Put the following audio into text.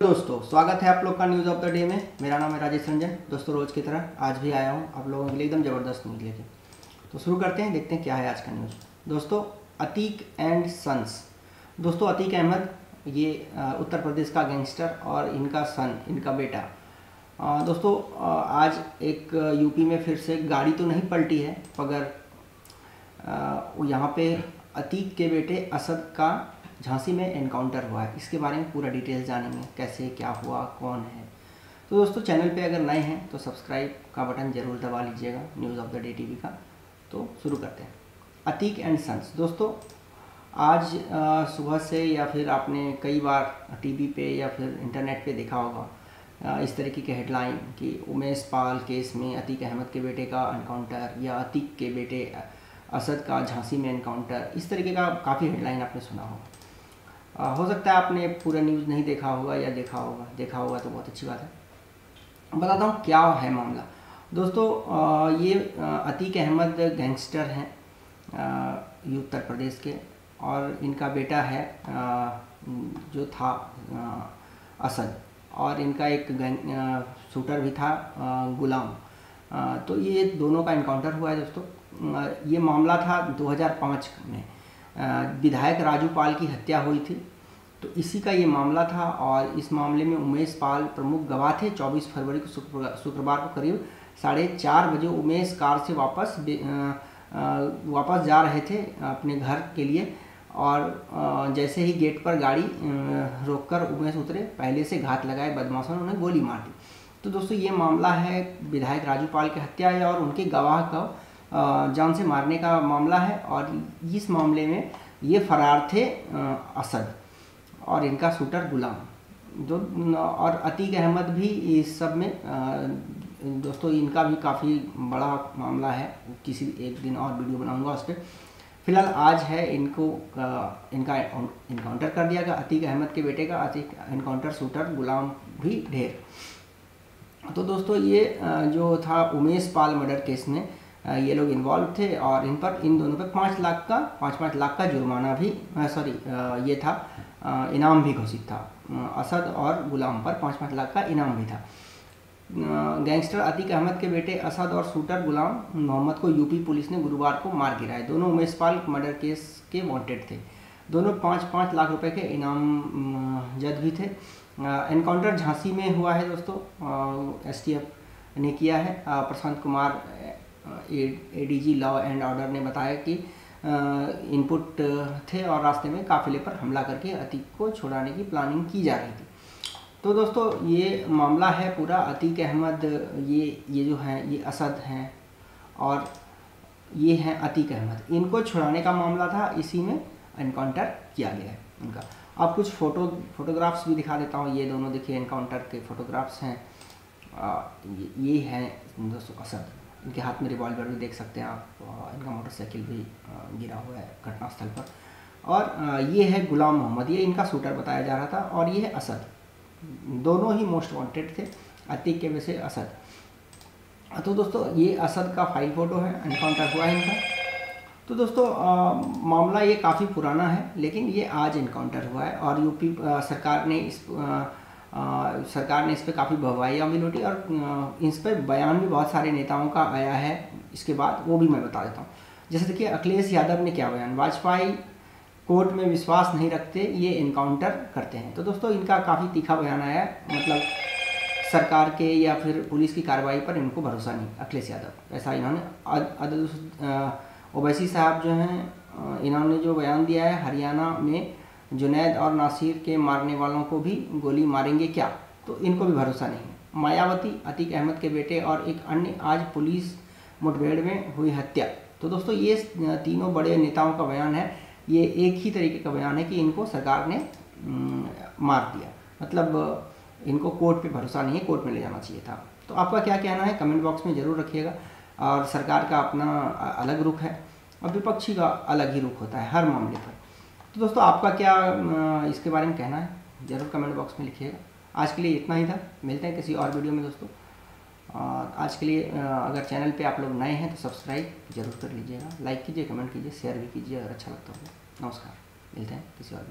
दोस्तों, स्वागत है आप लोग का न्यूज़ ऑफ़ द डे में। मेरा नाम है राजेश रंजन। दोस्तों, रोज़ की तरह आज भी आया हूँ आप लोगों के लिए एकदम ज़बरदस्त न्यूज़ लेके। तो शुरू करते हैं, देखते हैं क्या है आज का न्यूज़ दोस्तों, अतीक एंड सन्स दोस्तों, अतीक अहमद, ये उत्तर प्रदेश का गैंगस्टर और इनका सन इनका बेटा। दोस्तों आज एक यूपी में फिर से गाड़ी तो नहीं पलटी है, मगर यहाँ पे अतीक के बेटे असद का झांसी में एनकाउंटर हुआ है। इसके बारे में पूरा डिटेल जानेंगे, कैसे, क्या हुआ, कौन है। तो दोस्तों चैनल पे अगर नए हैं तो सब्सक्राइब का बटन ज़रूर दबा लीजिएगा news of the day TV का। तो शुरू करते हैं। अतीक एंड सन्स दोस्तों, आज सुबह से या फिर आपने कई बार टीवी पे या फिर इंटरनेट पे देखा होगा इस तरीके के हेडलाइन कि उमेश पाल केस में अतीक अहमद के बेटे का एनकाउंटर या अतीक के बेटे असद का झांसी में एनकाउंटर इस तरीके का काफ़ी हेडलाइन आपने सुना होगा। हो सकता है आपने पूरा न्यूज़ नहीं देखा होगा या देखा होगा। देखा होगा तो बहुत अच्छी बात है। बताता हूँ क्या है मामला। दोस्तों आ, ये अतीक अहमद गैंगस्टर हैं उत्तर प्रदेश के और इनका बेटा है आ, जो था असद और इनका एक गैंग शूटर भी था गुलाम। तो ये दोनों का इनकाउंटर हुआ है दोस्तों। ये मामला था 2005 में। विधायक राजू पाल की हत्या हुई थी। तो इसी का ये मामला था और इस मामले में उमेश पाल प्रमुख गवाह थे। 24 फरवरी को शुक्रवार को करीब साढ़े चार बजे उमेश कार से वापस वापस जा रहे थे अपने घर के लिए और जैसे ही गेट पर गाड़ी रोककर उमेश उतरे, पहले से घात लगाए, बदमाशों ने उन्हें गोली मार दी। तो दोस्तों ये मामला है विधायक राजू पाल की हत्या है और उनके गवाह का जान से मारने का मामला है और इस मामले में ये फरार थे असद और इनका शूटर गुलाम। जो और अतीक अहमद भी इस सब में दोस्तों, इनका भी काफ़ी बड़ा मामला है। किसी एक दिन और वीडियो बनाऊँगा उस पर फ़िलहाल आज है इनको इनका इनकाउंटर कर दिया गया। अतीक अहमद के बेटे का अतीक इनकाउंटर शूटर गुलाम भी ढेर। तो दोस्तों, ये जो था उमेश पाल मर्डर केस में ये लोग इन्वॉल्व थे और इन पर, इन दोनों पर पाँच लाख का पाँच पाँच लाख का जुर्माना भी सॉरी ये था इनाम भी घोषित था। असद और गुलाम पर पाँच पाँच लाख का इनाम भी था। गैंगस्टर अतीक अहमद के बेटे असद और शूटर गुलाम मोहम्मद को यूपी पुलिस ने गुरुवार को मार गिराए दोनों उमेश पाल मर्डर केस के वांटेड थे। दोनों पाँच पाँच लाख रुपए के इनाम जद भी थे। एनकाउंटर झांसी में हुआ है दोस्तों एसटीएफ ने किया है। Prashant Kumar ADG law and order ने बताया कि इनपुट थे और रास्ते में काफिले पर हमला करके अतीक को छुड़ाने की प्लानिंग की जा रही थी। तो दोस्तों, ये मामला है पूरा। अतीक अहमद, ये ये जो हैं, ये असद हैं और ये हैं अतीक अहमद। इनको छुड़ाने का मामला था, इसी में इनकाउंटर किया गया है उनका अब कुछ फ़ोटो फोटोग्राफ्स भी दिखा देता हूँ। ये दोनों देखिए इनकाउंटर के फोटोग्राफ्स हैं। ये हैं दोस्तों असद। इनके हाथ में रिवॉल्वर भी देख सकते हैं आप इनका मोटरसाइकिल भी गिरा हुआ है घटनास्थल पर। और ये है गुलाम मोहम्मद ये इनका शूटर बताया जा रहा था और ये है असद। दोनों ही मोस्ट वांटेड थे अतीक के वैसे असद। तो दोस्तों ये असद का फ़ाइल फ़ोटो है इनकाउंटर हुआ है इनका। तो दोस्तों आ, मामला ये काफ़ी पुराना है लेकिन ये आज इनकाउंटर हुआ है और यूपी सरकार ने इस आ, सरकार ने इस पर काफ़ी भवाइयाँ भी लूटी और इस पर बयान भी बहुत सारे नेताओं का आया है। इसके बाद वो भी मैं बता देता हूँ। जैसे देखिए, अखिलेश यादव ने क्या बयान? वाजपेयी कोर्ट में विश्वास नहीं रखते, ये इनकाउंटर करते हैं। तो दोस्तों, इनका काफ़ी तीखा बयान आया मतलब सरकार के या फिर पुलिस की कार्रवाई पर इनको भरोसा नहीं, अखिलेश यादव। ऐसा इन्होंने ओवैसी साहब जो हैं इन्होंने जो बयान दिया है, हरियाणा में जुनैद और नासिर के मारने वालों को भी गोली मारेंगे क्या? तो इनको भी भरोसा नहीं मायावती, अतीक अहमद के बेटे और एक अन्य आज पुलिस मुठभेड़ में हुई हत्या। तो दोस्तों, ये तीनों बड़े नेताओं का बयान है। ये एक ही तरीके का बयान है कि इनको सरकार ने मार दिया। मतलब इनको कोर्ट पे भरोसा नहीं है, कोर्ट में ले जाना चाहिए था। तो आपका क्या कहना है? कमेंट बॉक्स में ज़रूर रखिएगा। और सरकार का अपना अलग रुख है। और विपक्षी का अलग ही रुख होता है, हर मामले पर। तो दोस्तों, आपका क्या इसके बारे में कहना है? ज़रूर कमेंट बॉक्स में लिखिएगा। आज के लिए इतना ही था। मिलते हैं किसी और वीडियो में दोस्तों। और आज के लिए अगर चैनल पे आप लोग नए हैं तो सब्सक्राइब ज़रूर कर लीजिएगा। लाइक कीजिए, कमेंट कीजिए, शेयर भी कीजिए अगर अच्छा लगता हो नमस्कार। मिलते हैं किसी और